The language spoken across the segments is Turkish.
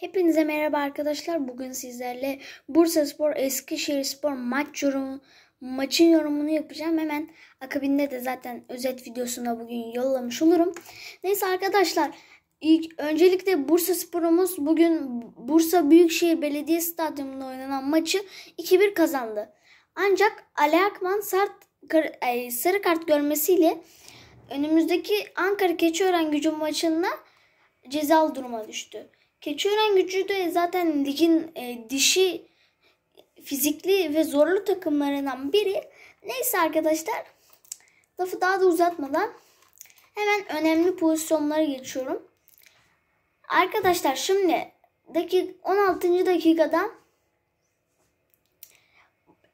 Hepinize merhaba arkadaşlar. Bugün sizlerle Bursa Spor Eskişehir Spor maç yorumu, maçın yorumunu yapacağım. Hemen akabinde de zaten özet videosunda bugün yollamış olurum. Neyse arkadaşlar ilk öncelikle Bursa Spor'umuz bugün Bursa Büyükşehir Belediye Stadyumunda oynanan maçı 2-1 kazandı. Ancak Ali Akman sert, sarı kart görmesiyle önümüzdeki Ankara Keçiören gücü maçında cezalı duruma düştü. Keçiören gücü de zaten ligin e, dişi fizikli ve zorlu takımlarından biri. Neyse arkadaşlar lafı daha da uzatmadan hemen önemli pozisyonlara geçiyorum. Arkadaşlar şimdi dakik 16. dakikada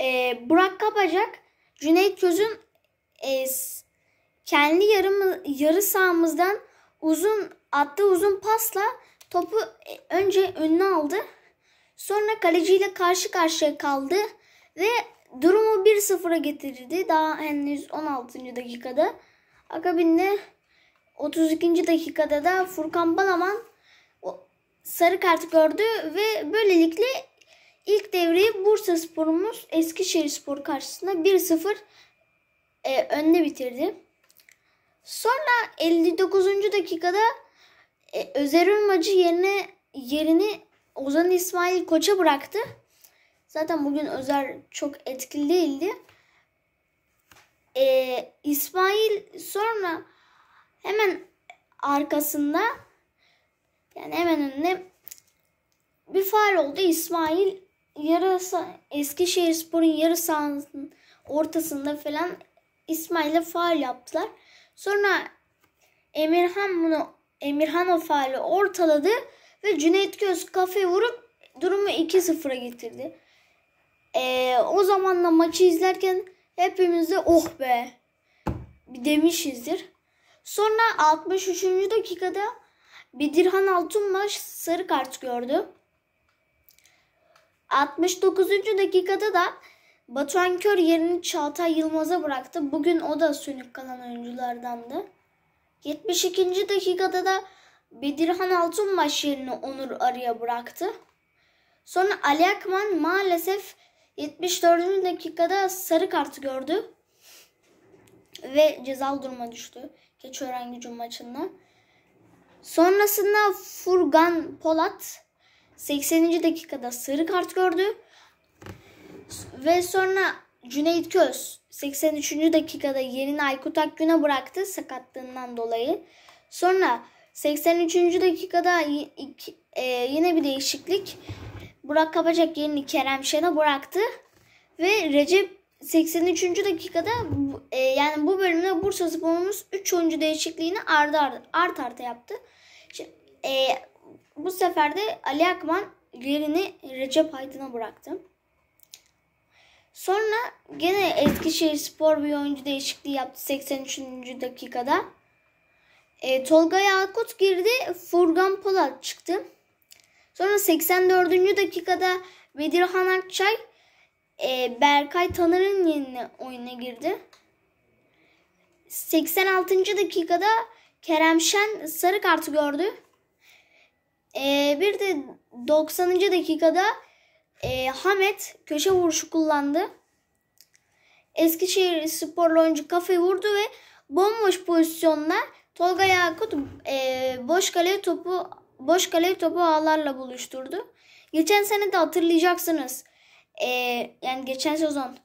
e, Burak Kapacak Cüneyt Köz'ün e, kendi yarım, yarı sahamızdan uzun attığı uzun pasla topu e, önce önüne aldı. Sonra kaleciyle karşı karşıya kaldı ve durumu 1-0'a getirdi. Daha henüz 16. dakikada. Akabinde 32. dakikada da Furkan Balaman sarı kart gördü ve böylelikle ilk devreyi Bursa Spor'umuz Eskişehir Spor karşısında 1-0 e, önde bitirdi. Sonra 59. dakikada e, Özer Ürmacı yerine yerini Ozan İsmail Koç'a bıraktı. Zaten bugün Özer çok etkili değildi. E, İsmail sonra hemen arkasında yani hemen önüne bir faal oldu. İsmail yarı Eskişehir Spor'un yarı sahanın ortasında falan İsmail'e faal yaptılar. Sonra Emirhan bunu Emirhan o faali ortaladı ve Cüneyt Göz kafe vurup durumu 2-0'a getirdi. Ee, o zamanla maçı izlerken hepimiz de oh be demişizdir. Sonra 63. dakikada Bedirhan Altunbaş sarı kart gördü. 69. dakikada da Batuhan Kör yerini Çağatay Yılmaz'a bıraktı. Bugün o da sönük kalan oyunculardandı. 72. dakikada da Bedirhan Altunbaş yerini Onur Arı'ya bıraktı. Sonra Ali Akman maalesef 74. dakikada sarı kart gördü. Ve cezalı duruma düştü. Keçiören gücü maçında. Sonrasında Furgan Polat 80. dakikada sarı kart gördü. Ve sonra Cüneyt Köz 83. dakikada yerini Aykut Akgün'e bıraktı sakatlığından dolayı. Sonra 83. dakikada e, yine bir değişiklik. Burak Kapacak yerini Kerem Şen'e bıraktı. Ve Recep 83. dakikada e, yani bu bölümde Bursa Spor'umuz 3 oyuncu değişikliğini ardı ardı, art arta yaptı. Şimdi, e, bu sefer de Ali Akman yerini Recep Aydın'a bıraktı. Sonra gene Eskişehir Spor bir oyuncu değişikliği yaptı 83. dakikada. E, Tolga Yakut girdi. Furgan Polat çıktı. Sonra 84. dakikada Bedirhan Akçay e, Berkay Tanır'ın yerine oyuna girdi. 86. dakikada Kerem Şen sarı kartı gördü. E, bir de 90. dakikada e, Hamet köşe vuruşu kullandı. Eskişehir sporlu oyuncu kafayı vurdu ve bomboş pozisyonda Tolga Yakut e, boş kale topu boş kale topu ağlarla buluşturdu. Geçen sene de hatırlayacaksınız. E, yani geçen sezon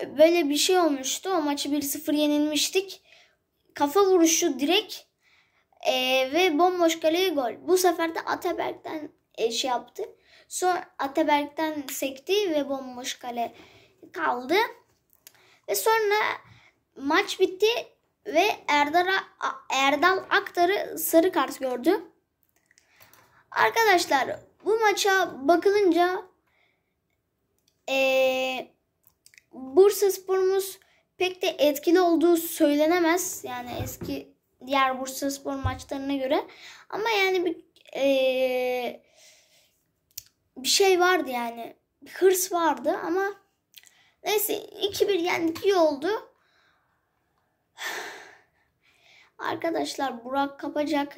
e, böyle bir şey olmuştu. O maçı 1-0 yenilmiştik. Kafa vuruşu direkt e, ve bomboş kaleye gol. Bu sefer de Ataberk'ten e, şey yaptı. Sonra Ataberk'ten sekti ve bomboş kale kaldı. Ve sonra maç bitti ve Erdal, Erdal Aktar'ı sarı kart gördü. Arkadaşlar bu maça bakılınca ee, Bursa Spor'umuz pek de etkili olduğu söylenemez. Yani eski diğer Bursa Spor maçlarına göre. Ama yani bir ee, bir şey vardı yani. Bir hırs vardı ama neyse 2-1 yendik iyi oldu. Arkadaşlar Burak Kapacak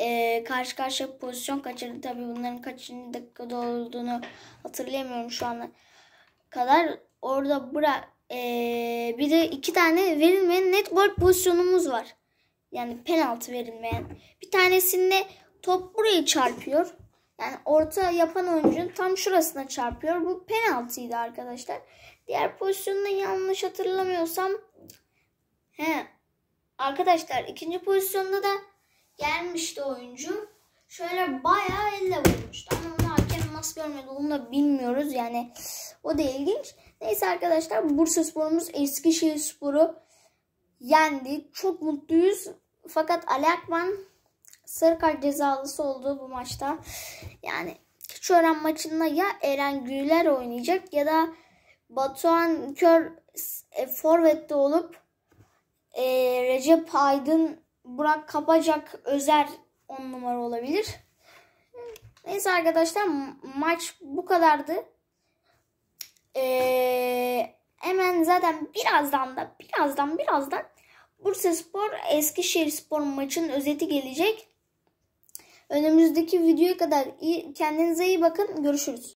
e, karşı karşıya pozisyon kaçırdı. Tabii bunların kaçıncı dakikada olduğunu hatırlayamıyorum şu ana kadar. Orada bura e, bir de iki tane verilmeyen net gol pozisyonumuz var. Yani penaltı verilmeyen. Bir tanesinde top burayı çarpıyor. Yani orta yapan oyuncunun tam şurasına çarpıyor. Bu penaltıydı arkadaşlar. Diğer pozisyonda yanlış hatırlamıyorsam he arkadaşlar ikinci pozisyonda da gelmişti oyuncu. Şöyle bayağı elle vurmuştu. Ama onu hakem nasıl görmedi onu da bilmiyoruz. Yani o da ilginç. Neyse arkadaşlar Bursa Spor'umuz Eskişehir Spor'u yendi. Çok mutluyuz. Fakat Ali Akman sarı kart cezalısı oldu bu maçta. Yani Keçiören maçında ya Eren Güler oynayacak ya da Batuhan Kör e, forvette olup e, Recep Aydın Burak Kapacak Özer 10 numara olabilir. Neyse arkadaşlar maç bu kadardı. Ee, hemen zaten birazdan da birazdan birazdan Bursa Spor Eskişehir Spor maçının özeti gelecek. Önümüzdeki videoya kadar iyi, kendinize iyi bakın. Görüşürüz.